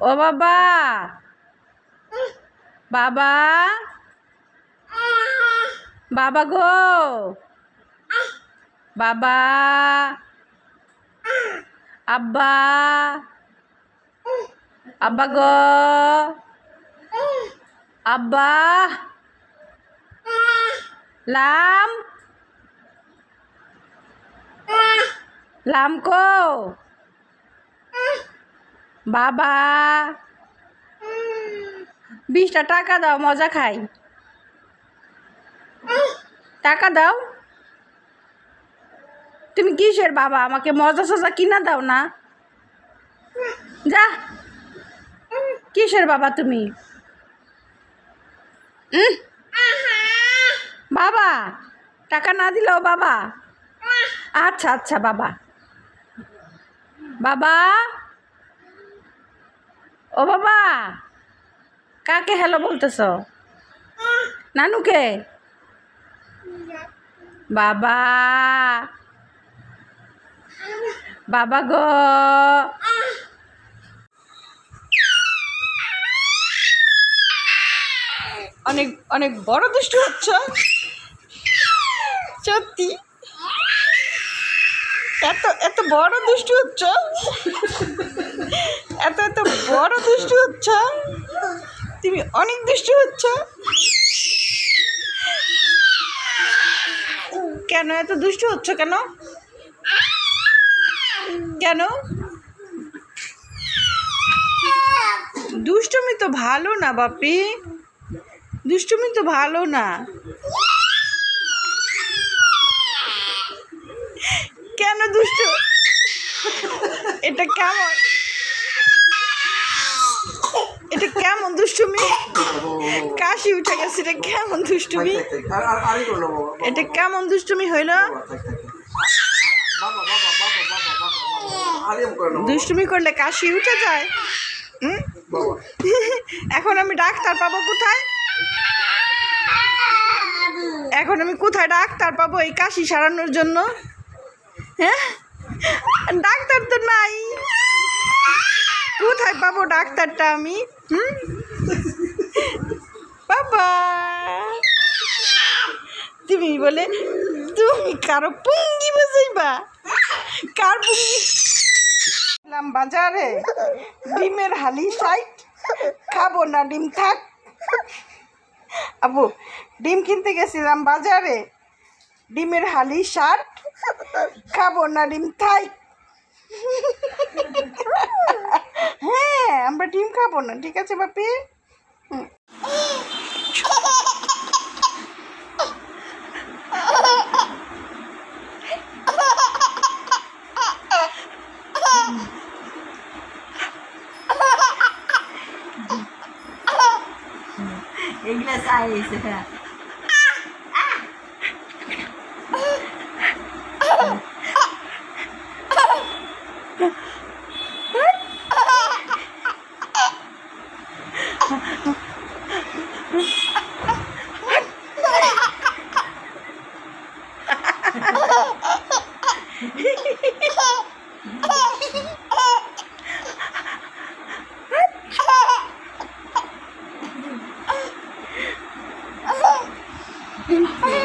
ও বাবা। বাবা। বাবা গো। বাবা। আব্বা। আব্বা গো। আব্বা। লাম। লাম কো। বাবা। বিশটা টাকা দাও, মজা খাই। টাকা দাও। তুমি কিসের বাবা? আমাকে মজা সজা কিনা দাও না। যা। কিসের বাবা তুমি? বাবা, টাকা না দিলেও বাবা। আচ্ছা আচ্ছা বাবা। বাবা। ও বাবা, কাকে হ্যালো বলতেছ? নানুকে? বাবা। বাবা গো। অনেক অনেক বড় দুষ্টু হচ্ছ। সত্যি। এত বড় দুষ্টু হচ্ছ? এত এত বড় দুষ্টু হচ্ছ? তুমি অনেক দুষ্টু হচ্ছ? কেন এত দুষ্টু হচ্ছ কেন? কেন? দুষ্টুমি তো ভালো না, বাপি। দুষ্টুমি তো ভালো না কেন দুষ্টু এটা কেমন? এটা কেমন দুষ্টুমি? কাশি উঠে গেছে, এটা কেমন দুষ্টুমি? এটা কেমন দুষ্টুমি হইল? দুষ্টুমি করলে কাশি উঠে যায়? এখন আমি ডাক্তার পাবো কোথায়? এখন আমি কোথায় ডাক্তার পাবো এই কাশি সারানোর জন্য? হ্যাঁ? ডাক্তার তো নাই। কোথায় পাবো ডাক্তারটা আমি? বাবা। তুমি বলে, তুমি কারও পুঙ্গি বাজাইবা কার পুঙ্গি? বাজারে। ডিমের হালি সাইট খাব না, ডিম থাক। আবু, ডিম কিনতে গেছিলাম বাজারে। ডিমের হালি, শার্ট, খাব না ডিম, থাই। হ্যাঁ আমরা ডিম খাব না, ঠিক আছে বাপি। এগুলো চাইছে হ্যাঁ। 哎。